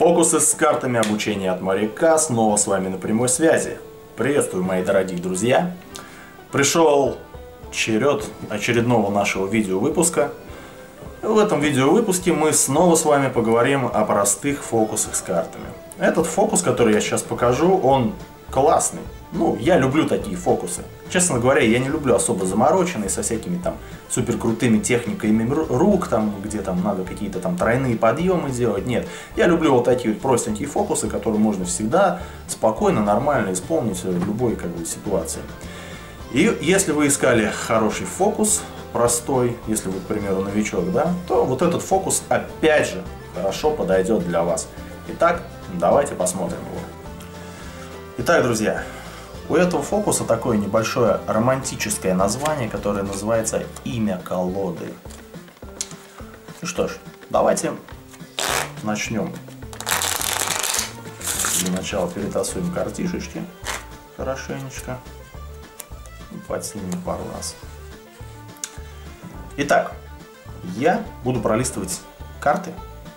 Фокусы с картами обучения от моряка снова с вами на прямой связи. Приветствую, мои дорогие друзья. Пришел черед очередного нашего видеовыпуска. В этом видеовыпуске мы снова с вами поговорим о простых фокусах с картами. Этот фокус, который я сейчас покажу, он классный. Ну, я люблю такие фокусы. Честно говоря, я не люблю особо замороченные со всякими там супер крутыми техниками рук, там, где там надо какие-то там тройные подъемы делать. Нет, я люблю вот такие вот простенькие фокусы, которые можно всегда спокойно, нормально исполнить в любой как бы ситуации. И если вы искали хороший фокус, простой, если вы, к примеру, новичок, да, то вот этот фокус опять же хорошо подойдет для вас. Итак, давайте посмотрим его. Итак, друзья, у этого фокуса такое небольшое романтическое название, которое называется «Имя колоды». Ну что ж, давайте начнем. Для начала перетасуем картишечки хорошенечко. Подснимем пару раз. Итак, я буду пролистывать карты.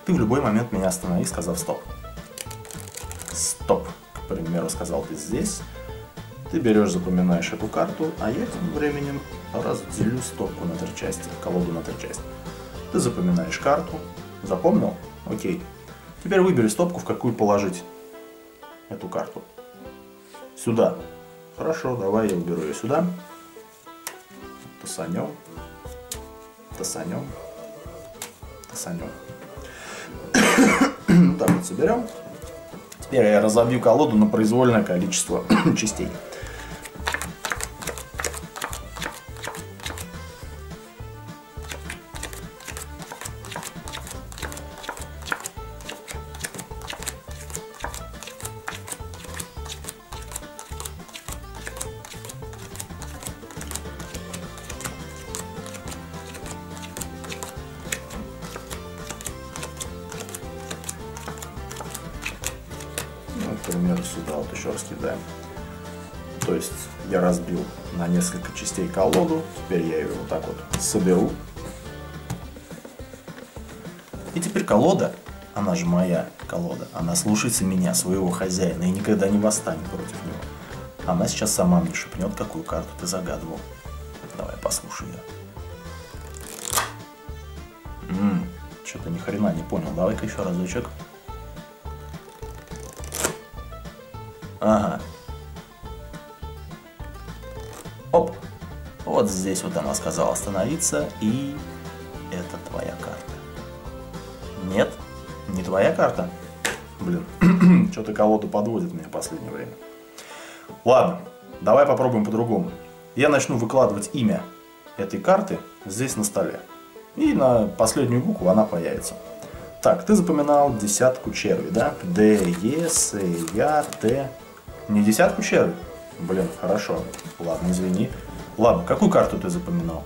Ты в любой момент меня останови, сказав стоп. Стоп, к примеру, сказал ты здесь. Ты берешь, запоминаешь эту карту, а я тем временем разделю стопку на три части, колоду на три части. Ты запоминаешь карту, запомнил? Окей. Теперь выбери стопку, в какую положить эту карту. Сюда. Хорошо, давай я уберу ее сюда. Тасанем. Тасанем. Тасанем. так вот соберем. Теперь я разобью колоду на произвольное количество частей. Сюда вот еще раскидаем. То есть я разбил на несколько частей колоду, теперь я ее вот так вот соберу. И теперь колода, она же моя колода, она слушается меня, своего хозяина, и никогда не восстанет против него. Она сейчас сама мне шепнет, какую карту ты загадывал. Давай послушай ее. Что-то ни хрена не понял. Давай-ка еще разочек. Ага. Оп. Вот здесь вот она сказала остановиться, и это твоя карта. Нет, не твоя карта. Блин, что-то колода подводит меня в последнее время. Ладно, давай попробуем по-другому. Я начну выкладывать имя этой карты здесь на столе. И на последнюю букву она появится. Так, ты запоминал десятку черви, да? Д, Е, С, Я, Т, не десятку черви? Блин, хорошо. Ладно, извини. Ладно, какую карту ты запоминал?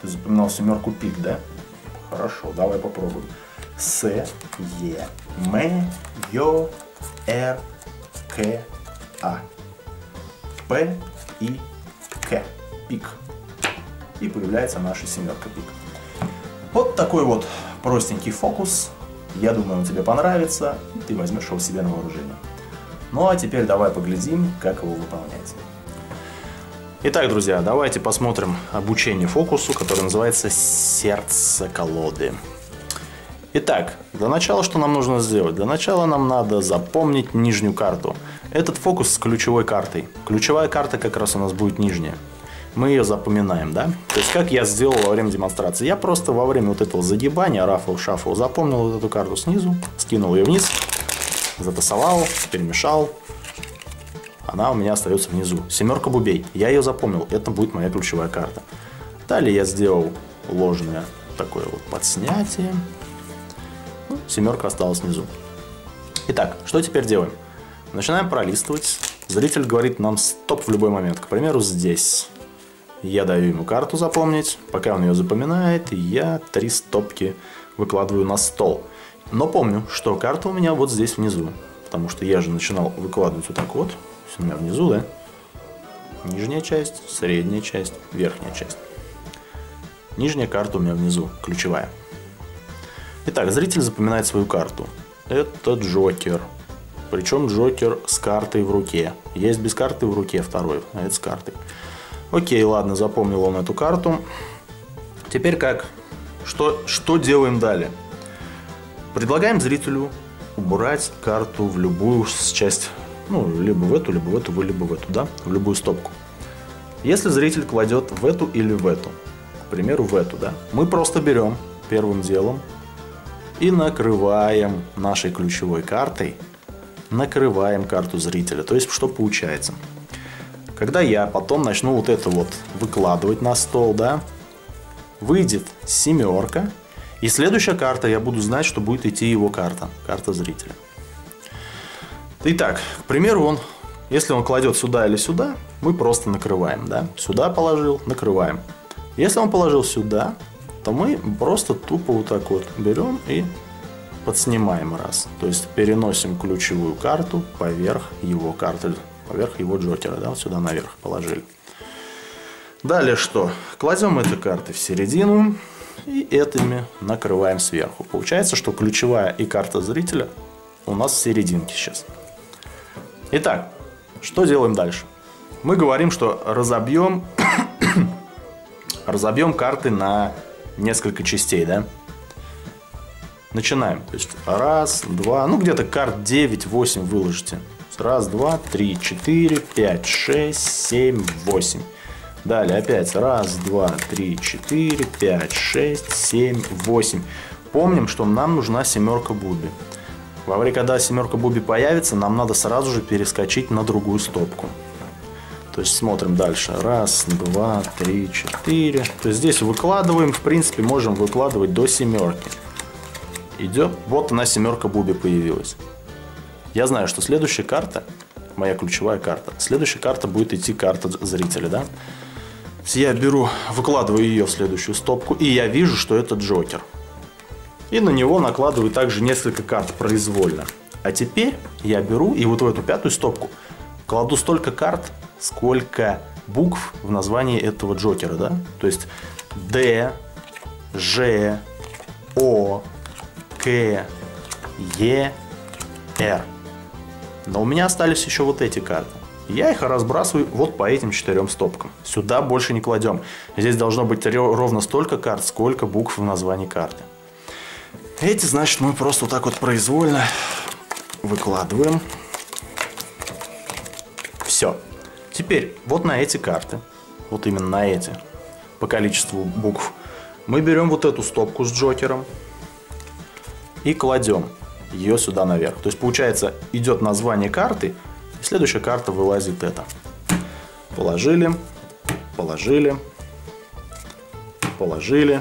Ты запоминал семерку пик, да? Хорошо, давай попробуем. С, Е, М, Ё, Р, К, А. П, И, К. Пик. И появляется наша семерка пик. Вот такой вот простенький фокус. Я думаю, он тебе понравится. Ты возьмешь его себе на вооружение. Ну а теперь давай поглядим, как его выполнять. Итак, друзья, давайте посмотрим обучение фокусу, который называется «Сердце колоды». Итак, для начала что нам нужно сделать? Для начала нам надо запомнить нижнюю карту. Этот фокус с ключевой картой. Ключевая карта как раз у нас будет нижняя. Мы ее запоминаем, да? То есть, как я сделал во время демонстрации. Я просто во время вот этого загибания, рафл, шафл, запомнил вот эту карту снизу, скинул ее вниз, затасовал, перемешал. Она у меня остается внизу. Семерка бубей. Я ее запомнил. Это будет моя ключевая карта. Далее я сделал ложное такое вот подснятие. Ну, семерка осталась внизу. Итак, что теперь делаем? Начинаем пролистывать. Зритель говорит нам стоп в любой момент. К примеру, здесь. Я даю ему карту запомнить. Пока он ее запоминает, я три стопки выкладываю на стол. Но помню, что карта у меня вот здесь внизу. Потому что я же начинал выкладывать вот так вот. У меня внизу, да? Нижняя часть, средняя часть, верхняя часть. Нижняя карта у меня внизу, ключевая. Итак, зритель запоминает свою карту. это Джокер. Причем Джокер с картой в руке. Есть без карты в руке второй, а это с картой. Окей, ладно, запомнил он эту карту. Теперь как? Что, что делаем далее? Предлагаем зрителю убрать карту в любую часть, ну, либо в эту, либо в эту, либо в эту, да, в любую стопку. Если зритель кладет в эту или в эту, к примеру, в эту, да, мы просто берем первым делом и накрываем нашей ключевой картой, накрываем карту зрителя. То есть, что получается? Когда я потом начну вот это вот выкладывать на стол, да, выйдет семерка, и следующая карта, я буду знать, что будет идти его карта, карта зрителя. Итак, к примеру, он, если он кладет сюда или сюда, мы просто накрываем, да, сюда положил, накрываем. Если он положил сюда, то мы просто тупо вот так вот берем и подснимаем раз. То есть переносим ключевую карту поверх его карты, поверх его джокера, да, вот сюда наверх положили. Далее что? Кладем эти карты в середину и этими накрываем сверху. Получается, что ключевая и карта зрителя у нас в серединке сейчас. Итак, что делаем дальше? Мы говорим, что разобьем, разобьем карты на несколько частей, да? Начинаем. То есть раз, два, ну где-то карт 9-8 выложите. Раз, два, три, четыре, пять, шесть, семь, восемь. Далее опять раз, два, три, четыре, пять, шесть, семь, восемь. Помним, что нам нужна семерка Буби. Во время, когда семерка Буби появится, нам надо сразу же перескочить на другую стопку. То есть смотрим дальше. Раз, два, три, четыре. То есть здесь выкладываем. В принципе, можем выкладывать до семерки. Идет. Вот она семерка Буби появилась. Я знаю, что следующая карта, моя ключевая карта, следующая карта будет идти карта зрителя, да? Я беру, выкладываю ее в следующую стопку, и я вижу, что это Джокер. И на него накладываю также несколько карт произвольно. А теперь я беру и вот в эту пятую стопку кладу столько карт, сколько букв в названии этого Джокера, да? То есть Д, Ж, О, К, Е, Р. Но у меня остались еще вот эти карты. Я их разбрасываю вот по этим четырем стопкам. Сюда больше не кладем. Здесь должно быть ровно столько карт, сколько букв в названии карты. Эти, значит, мы просто вот так вот произвольно выкладываем. Все. Теперь вот на эти карты, вот именно на эти, по количеству букв, мы берем вот эту стопку с Джокером и кладем ее сюда наверх. То есть получается идет название карты, следующая карта вылазит это. Положили, положили, положили,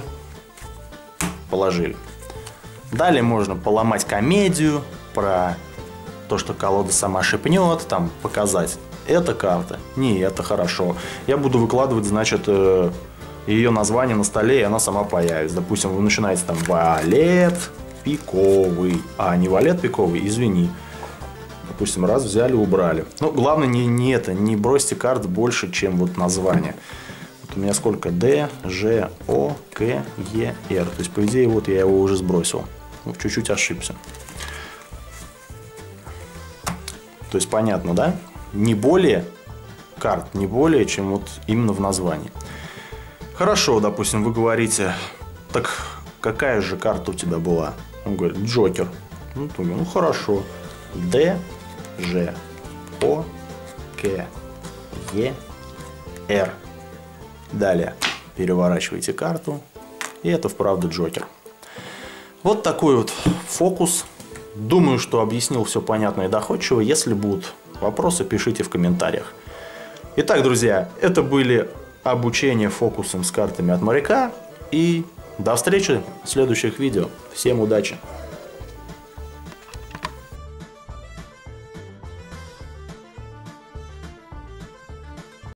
положили. Далее можно поломать комедию про то, что колода сама шипнет, там показать эта карта, не это хорошо. Я буду выкладывать, значит, э, ее название на столе, и она сама появится. Допустим, вы начинаете там валет пиковый. А, не валет пиковый, извини. Допустим, раз взяли, убрали. Ну, главное не, не это, не бросьте карт больше, чем вот название. Вот у меня сколько? D, G, O, К, Е, R. То есть, по идее, вот я его уже сбросил. Ну, чуть-чуть ошибся. То есть, понятно, да? не более карт, не более, чем вот именно в названии. Хорошо, допустим, вы говорите, так какая же карта у тебя была? Он говорит, Джокер. Ну, ну хорошо. Д, Ж, О, К, Е, Р. Далее переворачиваете карту, и это вправду Джокер. Вот такой вот фокус. Думаю, что объяснил все понятно и доходчиво. Если будут Вопросы пишите в комментариях. Итак, друзья, это были обучение фокусом с картами от моряка. И до встречи в следующих видео. Всем удачи!